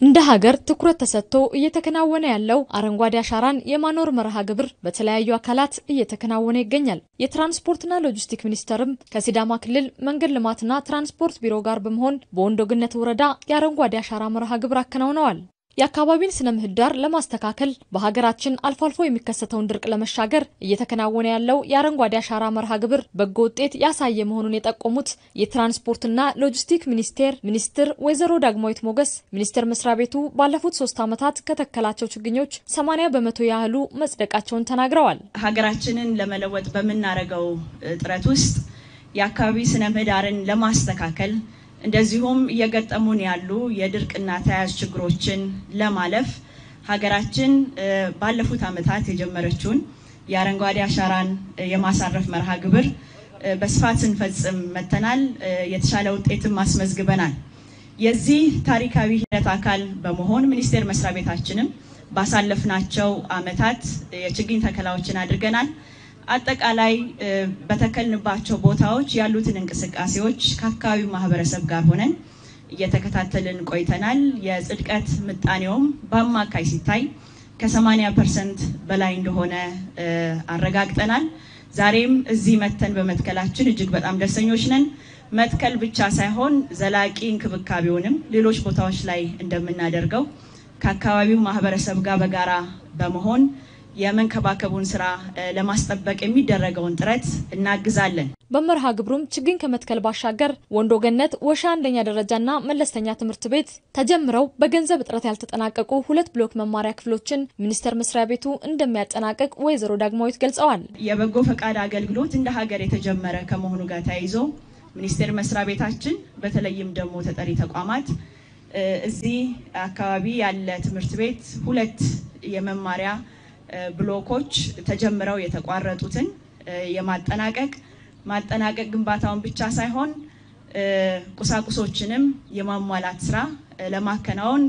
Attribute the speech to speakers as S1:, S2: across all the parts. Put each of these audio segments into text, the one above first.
S1: እንደ ሀገር ትኩረት ተሰጥቶ እየተከናወነ ያለው አረንጓዴ አሻራን የማኖር መርሃ ግብር በተለያዩ አካላት እየተከናወነ ይገኛል። የትራንስፖርትና ሎጂስቲክ ሚኒስቴርም ከሲዳማ ክልል መንገድ ልማትና ትራንስፖርት ቢሮ ጋር በመሆን በወንዶ ገነት ወረዳ የአረንጓዴ አሻራ መርሃ ግብር አከናውነዋል። የአካባቢን ስነ ምህዳር ለማስተካከል በሀገራችን አልፎ አልፎ የሚከሰተውን ድርቅ ለመሻገር እየተከናወነ ያለው የአረንጓዴ አሻራ መርሃ ግብር በጎ ውጤት ያሳየ መሆኑን የጠቆሙት የትራንስፖርትና ሎጂስቲክ ሚኒስቴር ሚኒስትር ወይዘሮ ዳግማዊት ሞገስ ሚኒስቴር መስሪያ ቤቱ ባለፉት ሶስት ዓመታት ከተከላቸው ችግኞች 80 በመቶ ያህሉ መጽደቃቸውን ተናግረዋል።
S2: ሀገራችንን ለመለወጥ በምናደርገው ጥረት ውስጥ የአካባቢ ስነ ምህዳርን ለማስተካከል እንደዚሁም እየገጠሙን ያሉ የድርቅና ተያያዥ ችግሮችን ለማለፍ ሀገራችን ባለፉት ዓመታት የጀመረችውን የአረንጓዴ አሻራን የማሳረፍ መርሃ ግብር በስፋት ስንፈጽም መተናል። የተሻለ ውጤትም አስመዝግበናል። የዚህ ታሪካዊ ሂደት አካል በመሆን ሚኒስቴር መስሪያ ቤታችንም ባሳለፍናቸው ዓመታት የችግኝ ተከላዎችን አድርገናል። አጠቃላይ በተከልንባቸው ቦታዎች ያሉትን እንቅስቃሴዎች ከአካባቢው ማህበረሰብ ጋር ሆነን እየተከታተልን ቆይተናል። የጽድቀት ምጣኔውም በአማካይ ሲታይ ከ80 percent በላይ እንደሆነ አረጋግጠናል። ዛሬም እዚህ መጥተን በመትከላችን እጅግ በጣም ደስተኞች ነን። መትከል ብቻ ሳይሆን ዘላቂ እንክብካቤውንም ሌሎች ቦታዎች ላይ እንደምናደርገው ከአካባቢው ማህበረሰብ ጋር በጋራ በመሆን የመንከባከቡን ስራ ለማስጠበቅ የሚደረገውን ጥረት እናግዛለን።
S1: በመርሃ ግብሩም ችግኝ ከመትከል ባሻገር ወንዶ ገነት ወሻ አንደኛ ደረጃና መለስተኛ ትምህርት ቤት ተጀምረው በገንዘብ እጥረት ያልተጠናቀቁ ሁለት ብሎክ መማሪያ ክፍሎችን ሚኒስቴር መስሪያ ቤቱ እንደሚያጠናቅቅ ወይዘሮ ዳግማዊት ገልጸዋል።
S2: የበጎ ፈቃድ አገልግሎት እንደ ሀገር የተጀመረ ከመሆኑ ጋር ተያይዞ ሚኒስቴር መስሪያ ቤታችን በተለይም ደግሞ ተጠሪ ተቋማት እዚህ አካባቢ ያለ ትምህርት ቤት ሁለት የመማሪያ ብሎኮች ተጀምረው የተቋረጡትን የማጠናቀቅ ማጠናቀቅ ግንባታውን ብቻ ሳይሆን ቁሳቁሶችንም የማሟላት ስራ ለማከናወን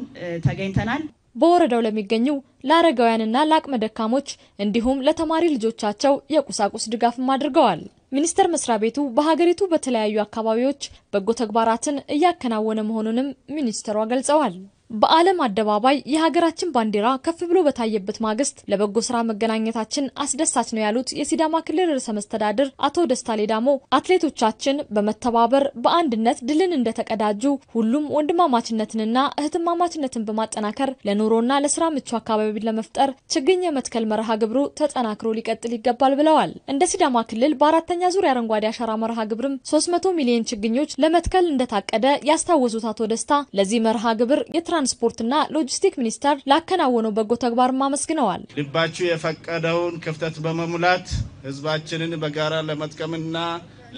S2: ተገኝተናል።
S1: በወረዳው ለሚገኙ ለአረጋውያንና ለአቅመ ደካሞች እንዲሁም ለተማሪ ልጆቻቸው የቁሳቁስ ድጋፍም አድርገዋል። ሚኒስቴር መስሪያ ቤቱ በሀገሪቱ በተለያዩ አካባቢዎች በጎ ተግባራትን እያከናወነ መሆኑንም ሚኒስትሯ ገልጸዋል። በዓለም አደባባይ የሀገራችን ባንዲራ ከፍ ብሎ በታየበት ማግስት ለበጎ ስራ መገናኘታችን አስደሳች ነው ያሉት የሲዳማ ክልል ርዕሰ መስተዳድር አቶ ደስታ ሌዳሞ አትሌቶቻችን በመተባበር በአንድነት ድልን እንደተቀዳጁ ሁሉም ወንድማማችነትንና እህትማማችነትን በማጠናከር ለኑሮና ለስራ ምቹ አካባቢን ለመፍጠር ችግኝ የመትከል መርሃ ግብሩ ተጠናክሮ ሊቀጥል ይገባል ብለዋል። እንደ ሲዳማ ክልል በአራተኛ ዙር የአረንጓዴ አሻራ መርሃ ግብርም 300 ሚሊዮን ችግኞች ለመትከል እንደታቀደ ያስታወሱት አቶ ደስታ ለዚህ መርሃ ግብር ትራንስፖርትና ሎጂስቲክ ሚኒስቴር ላከናወነው በጎ ተግባርም አመስግነዋል።
S3: ልባችሁ የፈቀደውን ክፍተት በመሙላት ህዝባችንን በጋራ ለመጥቀምና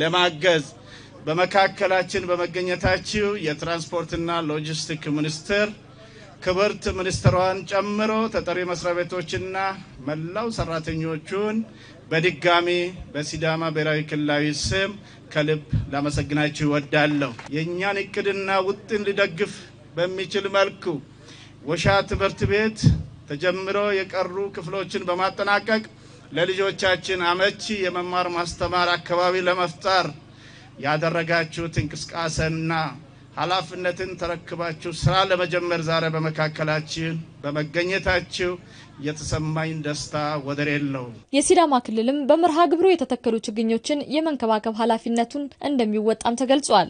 S3: ለማገዝ በመካከላችን በመገኘታችሁ የትራንስፖርትና ሎጂስቲክ ሚኒስቴር ክብርት ሚኒስትሯን ጨምሮ ተጠሪ መስሪያ ቤቶችና መላው ሰራተኞቹን በድጋሚ በሲዳማ ብሔራዊ ክልላዊ ስም ከልብ ላመሰግናችሁ እወዳለሁ። የእኛን እቅድና ውጥን ሊደግፍ በሚችል መልኩ ወሻ ትምህርት ቤት ተጀምሮ የቀሩ ክፍሎችን በማጠናቀቅ ለልጆቻችን አመቺ የመማር ማስተማር አካባቢ ለመፍጠር ያደረጋችሁት እንቅስቃሴና ኃላፊነትን ተረክባችሁ ስራ ለመጀመር ዛሬ በመካከላችን በመገኘታችሁ የተሰማኝ ደስታ ወደር የለውም።
S1: የሲዳማ ክልልም በመርሃ ግብሩ የተተከሉ ችግኞችን የመንከባከብ ኃላፊነቱን እንደሚወጣም ተገልጿል።